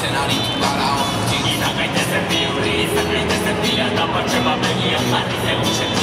zen aritu gara hor Izan gaitezen bi hurri, e izan gaitezen bila Eta batxe bat begia jarri zegoen